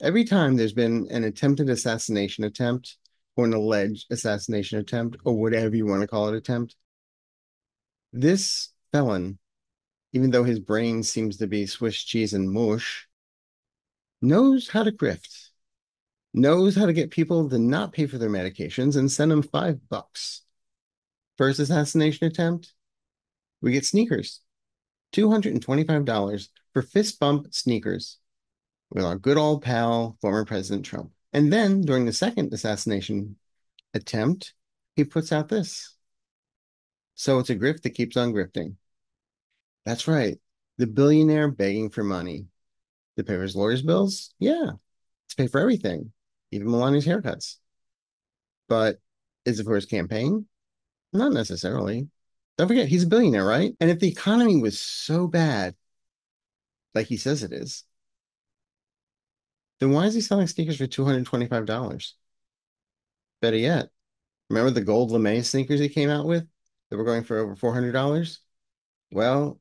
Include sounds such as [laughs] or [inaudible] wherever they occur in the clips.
Every time there's been an attempted assassination attempt or an alleged assassination attempt or whatever you want to call it attempt, this felon, even though his brain seems to be Swiss cheese and mush, knows how to grift, knows how to get people to not pay for their medications and send them five bucks. First assassination attempt, we get sneakers. $225 for fist bump sneakers with our good old pal, former President Trump. And then during the second assassination attempt, he puts out this. So it's a grift that keeps on grifting. That's right. The billionaire begging for money. To pay for his lawyer's bills? Yeah. To pay for everything, even Melania's haircuts. But is it for his campaign? Not necessarily. Don't forget, he's a billionaire, right? And if the economy was so bad, like he says it is, then why is he selling sneakers for $225? Better yet, remember the gold lame sneakers he came out with that were going for over $400? Well,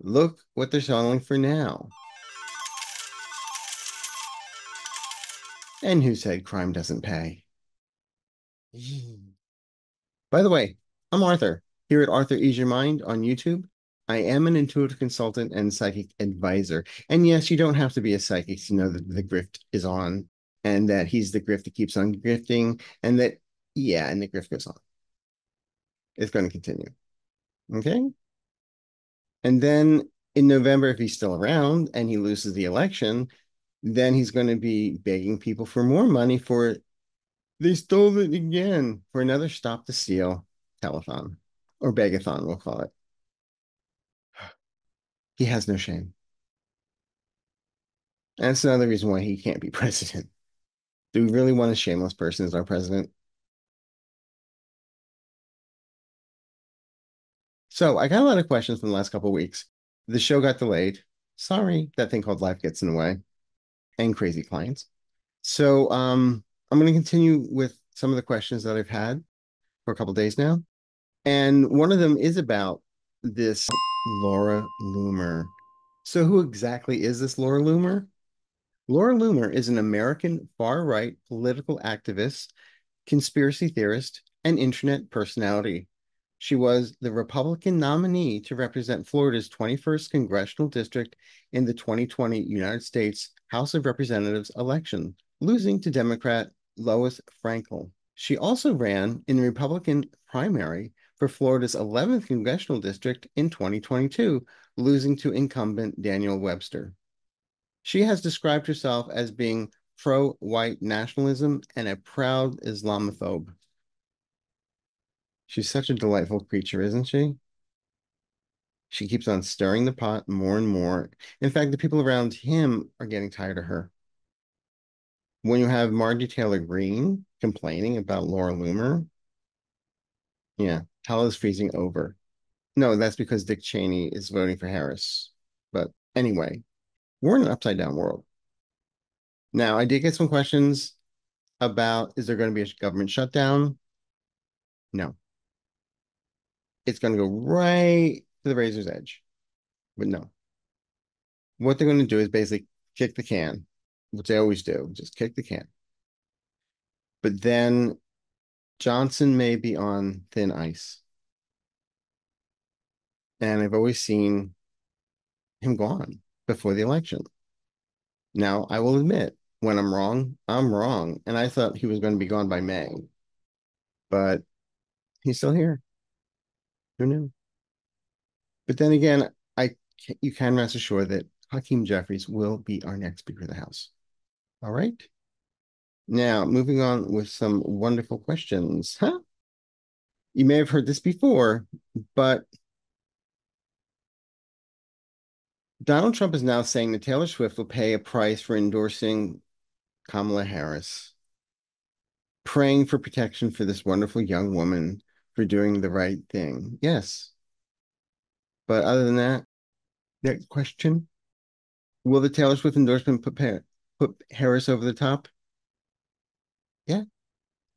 look what they're selling for now. And who said crime doesn't pay? [laughs] By the way, I'm Arthur here at Arthur Ease Your Mind on YouTube. I am an intuitive consultant and psychic advisor. And yes, you don't have to be a psychic to know that the grift is on and that he's the grift that keeps on grifting and that, yeah, and the grift goes on. It's going to continue. Okay. And then in November, if he's still around and he loses the election, then he's going to be begging people for more money for they stole it again for another stop the steal telethon or begathon, we'll call it. He has no shame. That's another reason why he can't be [laughs] president. Do we really want a shameless person as our president? So I got a lot of questions from the last couple weeks. The show got delayed. Sorry, that thing called life gets in the way and crazy clients. So um, I'm going to continue with some of the questions that I've had for a couple days now. And one of them is about this Laura Loomer. So, who exactly is this Laura Loomer? Laura Loomer is an American far right political activist, conspiracy theorist, and internet personality. She was the Republican nominee to represent Florida's 21st congressional district in the 2020 United States House of Representatives election, losing to Democrat Lois Frankel. She also ran in the Republican primary for Florida's 11th congressional district in 2022, losing to incumbent Daniel Webster. She has described herself as being pro white nationalism and a proud Islamophobe. She's such a delightful creature, isn't she? She keeps on stirring the pot more and more. In fact, the people around him are getting tired of her. When you have Margie Taylor Greene complaining about Laura Loomer, yeah, hell is freezing over. No, that's because Dick Cheney is voting for Harris. But anyway, we're in an upside down world. Now, I did get some questions about is there going to be a government shutdown? No. It's going to go right to the razor's edge. But no. What they're going to do is basically kick the can, which they always do, just kick the can. But then Johnson may be on thin ice. And I've always seen him gone before the election. Now, I will admit, when I'm wrong, I'm wrong. And I thought he was going to be gone by May. But he's still here. Who knew? But then again, I you can rest assured that Hakeem Jeffries will be our next Speaker of the House. All right. Now, moving on with some wonderful questions. Huh? You may have heard this before, but Donald Trump is now saying that Taylor Swift will pay a price for endorsing Kamala Harris, praying for protection for this wonderful young woman for doing the right thing. Yes. But other than that, next question Will the Taylor Swift endorsement put, put Harris over the top?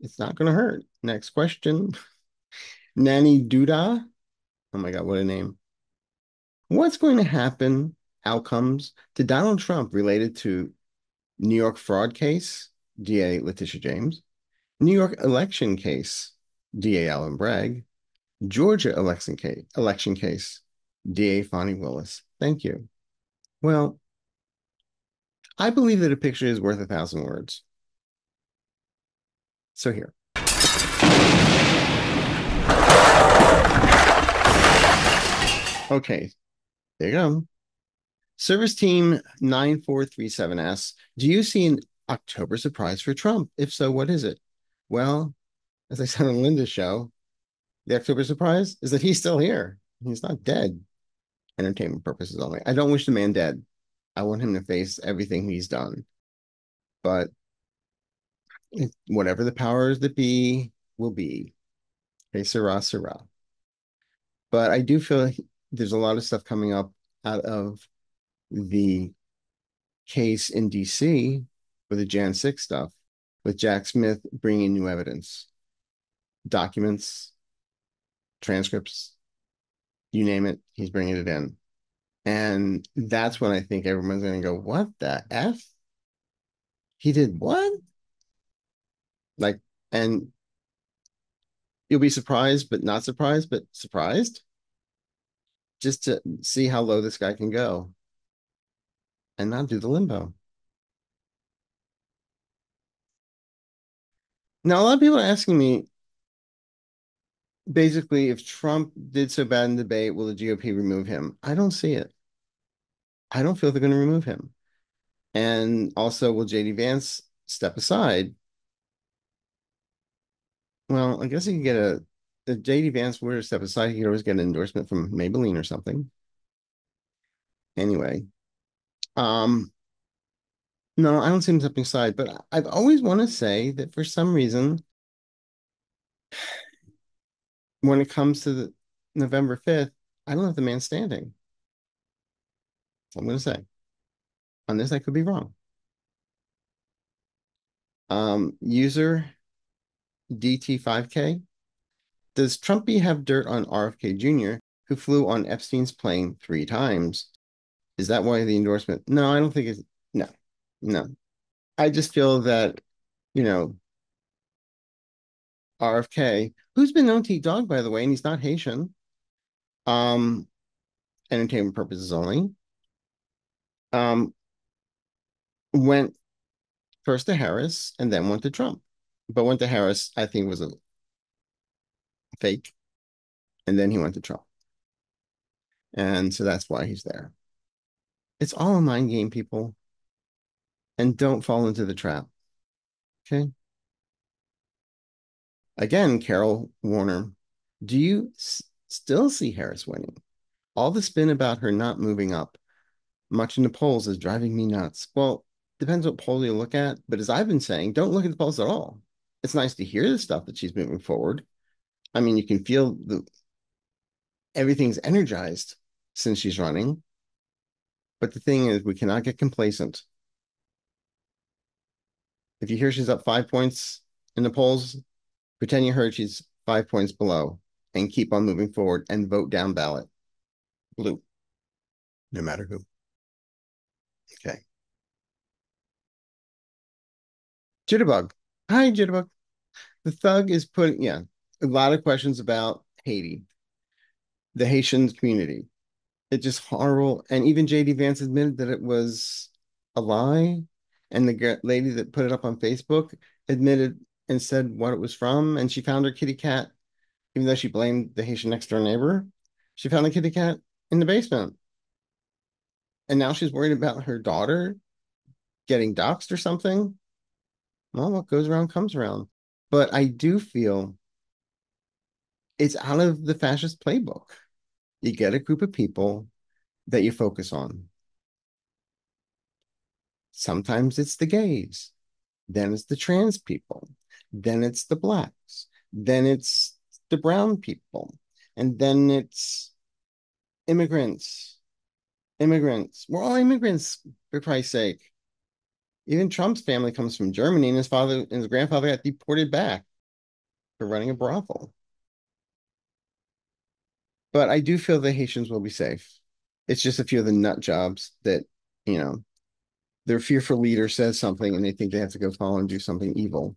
It's not going to hurt. Next question. Nanny Duda. Oh my God, what a name. What's going to happen, outcomes to Donald Trump related to New York fraud case, DA Letitia James. New York election case, DA Alvin Bragg. Georgia election case, election case, DA Fani Willis. Thank you. Well, I believe that a picture is worth a thousand words. So here. Okay, there you go. Service team 9437S. Do you see an October surprise for Trump? If so, what is it? Well, as I said on Linda's show, the October surprise is that he's still here. He's not dead. Entertainment purposes only. I don't wish the man dead. I want him to face everything he's done. But whatever the powers that be will be. Okay, Sarah, Sarah. But I do feel there's a lot of stuff coming up out of the case in DC with the Jan 6 stuff, with Jack Smith bringing new evidence, documents, transcripts, you name it, he's bringing it in. And that's when I think everyone's going to go, What the F? He did what? Like, and you'll be surprised, but not surprised, but surprised just to see how low this guy can go and not do the limbo. Now, a lot of people are asking me basically if Trump did so bad in debate, will the GOP remove him? I don't see it. I don't feel they're going to remove him. And also, will JD Vance step aside? Well, I guess he could get a if JD Vance were to step aside, he could always get an endorsement from Maybelline or something. Anyway, um, no, I don't see him stepping aside, but I've always want to say that for some reason, when it comes to the November 5th, I don't have the man standing. I'm going to say. On this, I could be wrong. Um, user DT5K does Trumpy have dirt on RFK Jr., who flew on Epstein's plane three times? Is that why the endorsement? No, I don't think it's no, no. I just feel that, you know, RFK, who's been known to eat dog, by the way, and he's not Haitian, um, entertainment purposes only, um, went first to Harris and then went to Trump. But went to Harris, I think was a fake. And then he went to Trump. And so that's why he's there. It's all a mind game, people. And don't fall into the trap. Okay. Again, Carol Warner, do you s- still see Harris winning? All the spin about her not moving up much in the polls is driving me nuts. Well, depends what poll you look at. But as I've been saying, don't look at the polls at all. It's nice to hear the stuff that she's moving forward. I mean, you can feel the everything's energized since she's running. But the thing is, we cannot get complacent. If you hear she's up five points in the polls, pretend you heard she's five points below and keep on moving forward and vote down ballot. Blue. No matter who. Okay. Jitterbug. Hi, Jitterbug. The thug is putting, yeah, a lot of questions about Haiti, the Haitian community. It's just horrible. And even JD Vance admitted that it was a lie. And the lady that put it up on Facebook admitted and said what it was from. And she found her kitty cat, even though she blamed the Haitian next door neighbor, she found the kitty cat in the basement. And now she's worried about her daughter getting doxxed or something. Well, what goes around comes around. But I do feel it's out of the fascist playbook. You get a group of people that you focus on. Sometimes it's the gays, then it's the trans people, then it's the blacks, then it's the brown people, and then it's immigrants. Immigrants. We're all immigrants, for Christ's sake. Even Trump's family comes from Germany, and his father and his grandfather got deported back for running a brothel. But I do feel the Haitians will be safe. It's just a few of the nut jobs that, you know, their fearful leader says something and they think they have to go follow and do something evil.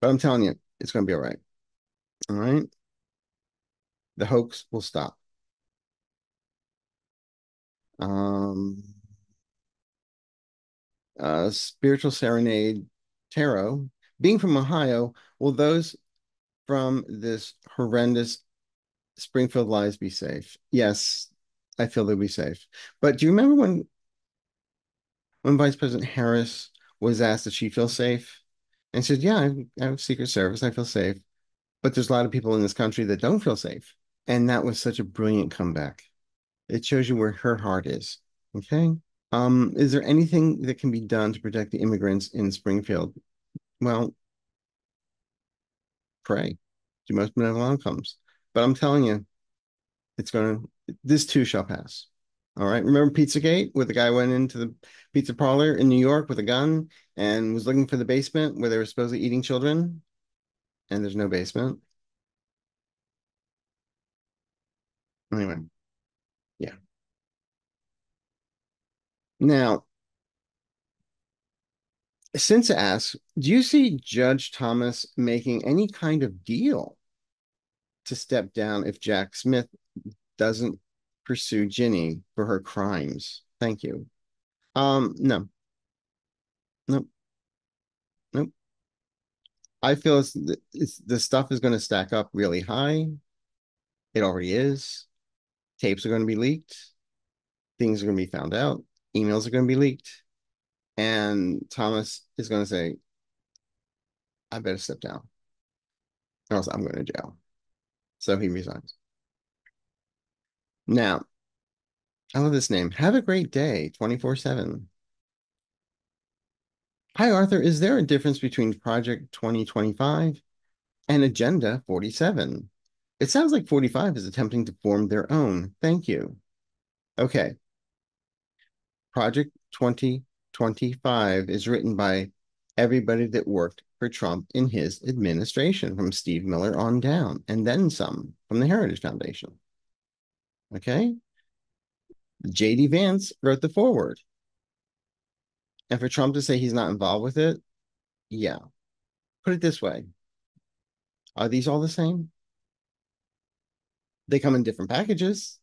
But I'm telling you, it's going to be all right. All right. The hoax will stop. Um, uh, spiritual serenade tarot. Being from Ohio, will those from this horrendous Springfield lies be safe? Yes, I feel they'll be safe. But do you remember when when Vice President Harris was asked if she feels safe? And said, Yeah, I, I have Secret Service, I feel safe. But there's a lot of people in this country that don't feel safe. And that was such a brilliant comeback. It shows you where her heart is. Okay. Um, is there anything that can be done to protect the immigrants in Springfield? Well, pray. Do most benevolent outcomes. But I'm telling you, it's going to, this too shall pass. All right. Remember Pizzagate, where the guy went into the pizza parlor in New York with a gun and was looking for the basement where they were supposedly eating children? And there's no basement. Anyway, Now, since asks, do you see Judge Thomas making any kind of deal to step down if Jack Smith doesn't pursue Ginni for her crimes? Thank you. Um, no. Nope. Nope. I feel it's, it's the stuff is going to stack up really high. It already is. Tapes are going to be leaked. Things are going to be found out. Emails are going to be leaked. And Thomas is going to say, I better step down, or else I'm going to jail. So he resigns. Now, I love this name. Have a great day 24 7. Hi, Arthur. Is there a difference between Project 2025 and Agenda 47? It sounds like 45 is attempting to form their own. Thank you. Okay. Project 2025 is written by everybody that worked for Trump in his administration, from Steve Miller on down, and then some from the Heritage Foundation. Okay. J.D. Vance wrote the foreword. And for Trump to say he's not involved with it, yeah. Put it this way Are these all the same? They come in different packages,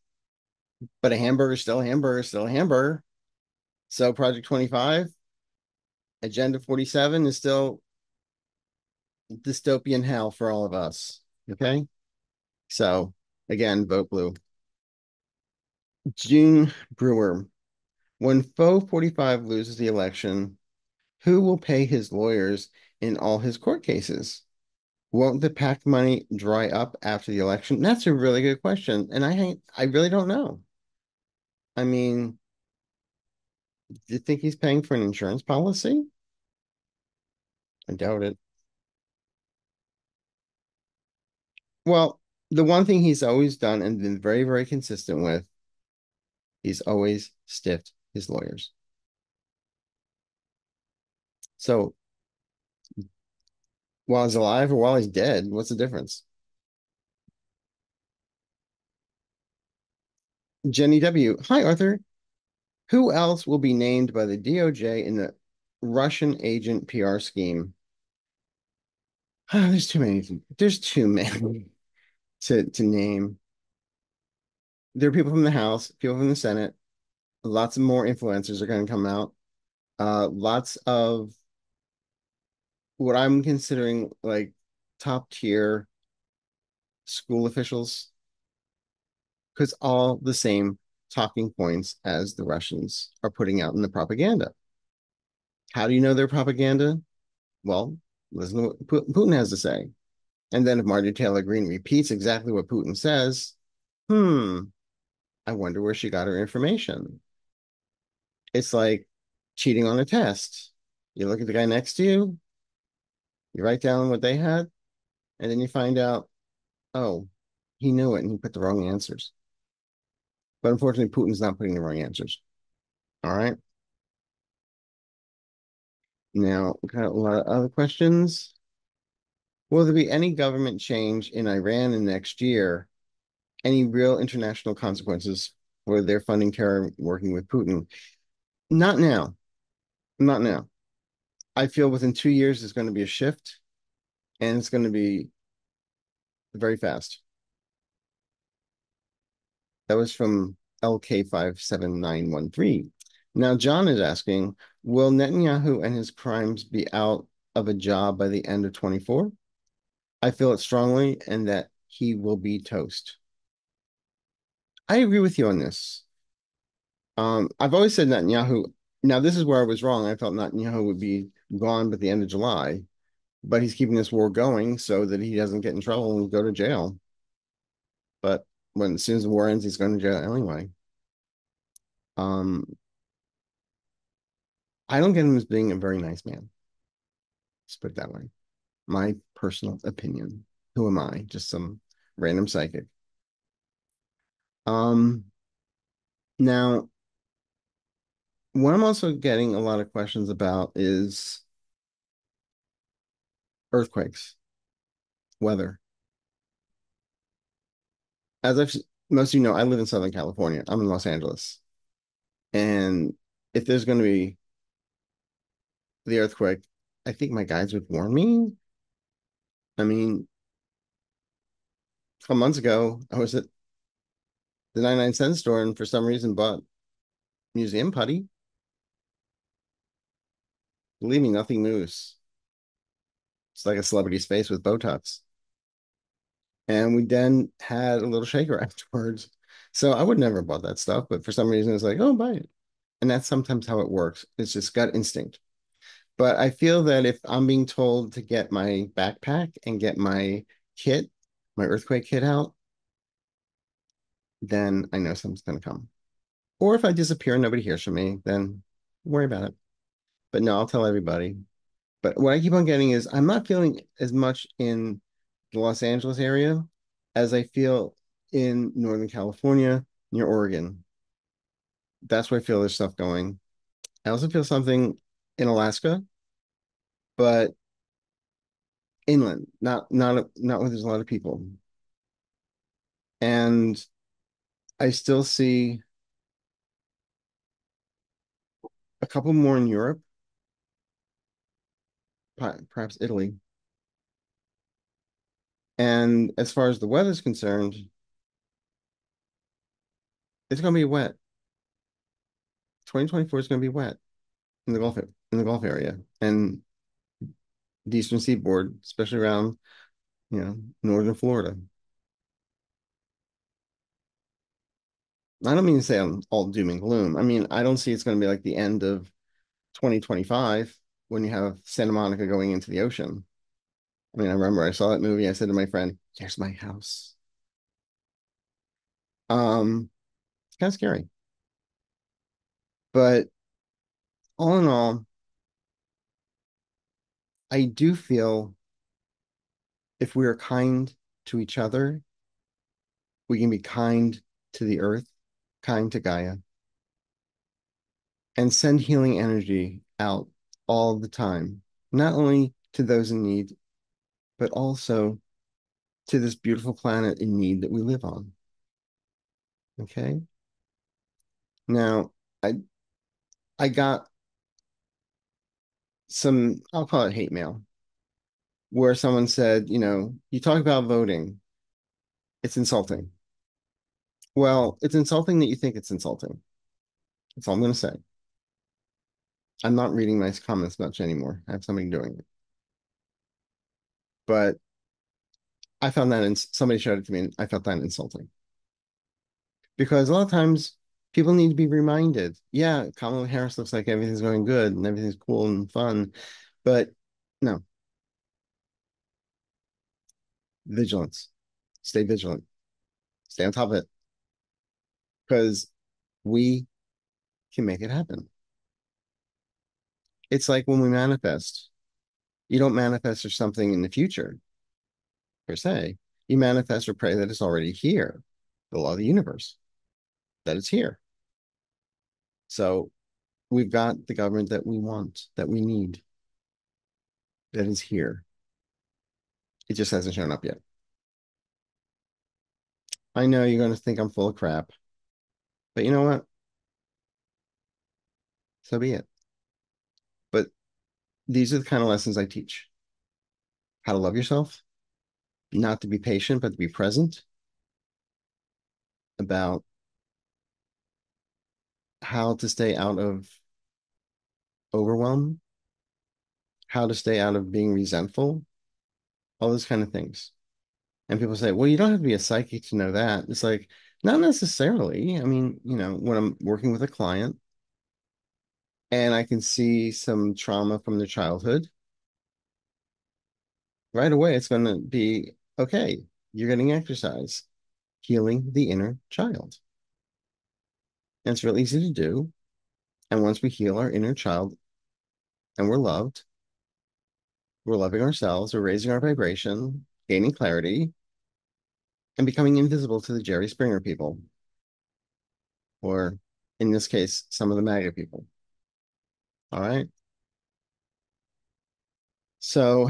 but a hamburger is still a hamburger, still a hamburger. So Project 25, Agenda 47 is still dystopian hell for all of us. Okay. So again, vote blue. June Brewer. When Faux 45 loses the election, who will pay his lawyers in all his court cases? Won't the PAC money dry up after the election? That's a really good question. And I I really don't know. I mean, do you think he's paying for an insurance policy? I doubt it. Well, the one thing he's always done and been very, very consistent with, he's always stiffed his lawyers. So while he's alive or while he's dead, what's the difference? Jenny W. Hi, Arthur. Who else will be named by the DOJ in the Russian agent PR scheme? Oh, [sighs] there's too many. There's too many to to name. There are people from the House, people from the Senate. Lots of more influencers are going to come out. Uh, lots of what I'm considering like top tier school officials, because all the same talking points as the Russians are putting out in the propaganda. How do you know their propaganda? Well, listen to what Putin has to say. And then if Marjorie Taylor Greene repeats exactly what Putin says, hmm, I wonder where she got her information. It's like cheating on a test. You look at the guy next to you, you write down what they had, and then you find out, oh, he knew it and he put the wrong answers. But unfortunately, Putin's not putting the wrong answers. All right. Now, we've got a lot of other questions. Will there be any government change in Iran in next year? Any real international consequences for their funding terror working with Putin? Not now. Not now. I feel within two years there's going to be a shift and it's going to be very fast. That was from LK57913. Now, John is asking Will Netanyahu and his crimes be out of a job by the end of 24? I feel it strongly and that he will be toast. I agree with you on this. Um, I've always said Netanyahu. Now, this is where I was wrong. I felt Netanyahu would be gone by the end of July, but he's keeping this war going so that he doesn't get in trouble and go to jail. When as soon as the war ends, he's going to jail anyway. Um, I don't get him as being a very nice man. Let's put it that way. My personal opinion. Who am I? Just some random psychic. Um, now, what I'm also getting a lot of questions about is earthquakes, weather. As I've most of you know, I live in Southern California. I'm in Los Angeles. And if there's going to be the earthquake, I think my guides would warn me. I mean, a couple months ago, I was at the 99 cent store and for some reason bought museum putty. Believe me, nothing moves. It's like a celebrity's face with Botox. And we then had a little shaker [laughs] afterwards. So I would never bought that stuff, but for some reason it's like, oh, buy it. And that's sometimes how it works. It's just gut instinct. But I feel that if I'm being told to get my backpack and get my kit, my earthquake kit out, then I know something's going to come. Or if I disappear and nobody hears from me, then worry about it. But no, I'll tell everybody. But what I keep on getting is I'm not feeling as much in the Los Angeles area as I feel in Northern California near Oregon. That's where I feel there's stuff going. I also feel something in Alaska, but inland, not not not where there's a lot of people. And I still see a couple more in Europe, perhaps Italy. And as far as the weather's concerned, it's going to be wet. 2024 is going to be wet in the Gulf in the Gulf area and the Eastern Seaboard, especially around, you know, northern Florida. I don't mean to say I'm all doom and gloom. I mean, I don't see it's going to be like the end of 2025 when you have Santa Monica going into the ocean. I mean, I remember I saw that movie. I said to my friend, "Here's my house." Um, it's kind of scary, but all in all, I do feel if we are kind to each other, we can be kind to the earth, kind to Gaia, and send healing energy out all the time, not only to those in need, but also to this beautiful planet in need that we live on. Okay. Now, I I got some, I'll call it hate mail, where someone said, you know, you talk about voting, it's insulting. Well, it's insulting that you think it's insulting. That's all I'm going to say. I'm not reading my comments much anymore. I have somebody doing it. But I found that in, somebody showed it to me and I felt that insulting. Because a lot of times people need to be reminded, yeah, Kamala Harris looks like everything's going good and everything's cool and fun. But no. Vigilance. Stay vigilant. Stay on top of it. Because we can make it happen. It's like when we manifest you don't manifest for something in the future per se. You manifest or pray that it's already here, the law of the universe, that it's here. So we've got the government that we want, that we need, that is here. It just hasn't shown up yet. I know you're going to think I'm full of crap, but you know what? So be it. These are the kind of lessons I teach. How to love yourself, not to be patient, but to be present. About how to stay out of overwhelm, how to stay out of being resentful, all those kind of things. And people say, well, you don't have to be a psychic to know that. It's like, not necessarily. I mean, you know, when I'm working with a client and I can see some trauma from their childhood, right away it's going to be okay, you're getting exercise, healing the inner child. And it's real easy to do. And once we heal our inner child and we're loved, we're loving ourselves, we're raising our vibration, gaining clarity, and becoming invisible to the Jerry Springer people. Or in this case, some of the MAGA people. All right. So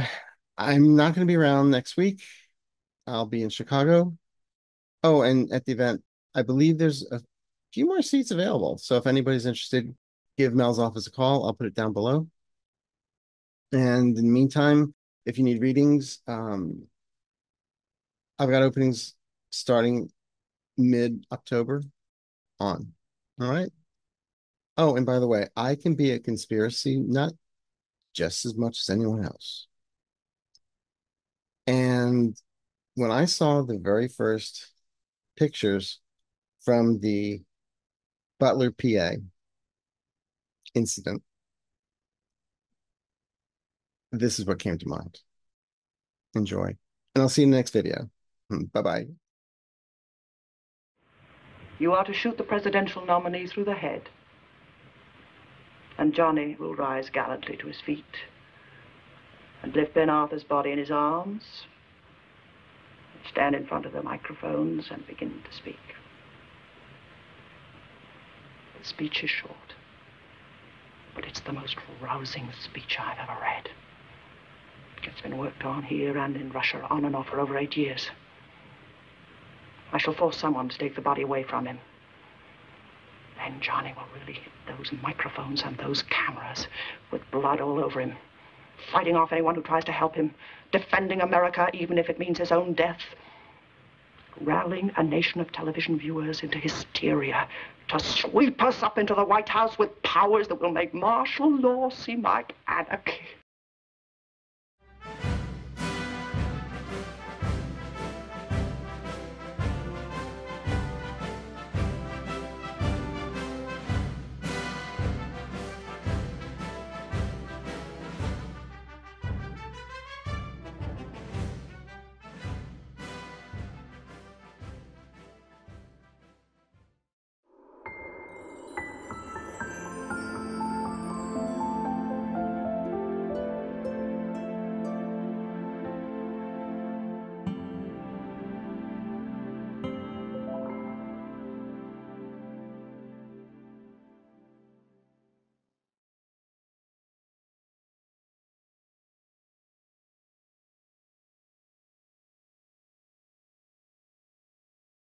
I'm not going to be around next week. I'll be in Chicago. Oh, and at the event, I believe there's a few more seats available. So if anybody's interested, give Mel's office a call. I'll put it down below. And in the meantime, if you need readings, um, I've got openings starting mid October on. All right. Oh, and by the way, I can be a conspiracy nut just as much as anyone else. And when I saw the very first pictures from the Butler, PA incident, this is what came to mind. Enjoy. And I'll see you in the next video. Hmm, bye-bye. You are to shoot the presidential nominee through the head. And Johnny will rise gallantly to his feet and lift Ben Arthur's body in his arms, and stand in front of the microphones and begin to speak. The speech is short, but it's the most rousing speech I've ever read. It's been worked on here and in Russia on and off for over eight years. I shall force someone to take the body away from him. Then Johnny will really hit those microphones and those cameras with blood all over him, fighting off anyone who tries to help him, defending America even if it means his own death, rallying a nation of television viewers into hysteria to sweep us up into the White House with powers that will make martial law seem like anarchy.